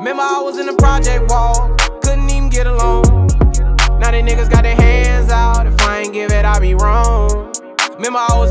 Remember I was in the project wall, couldn't even get along. Now they niggas got their hands out. If I ain't give it, I be wrong. Remember I was